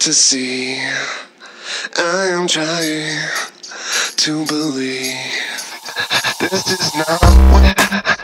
to see. I am trying to believe this is not where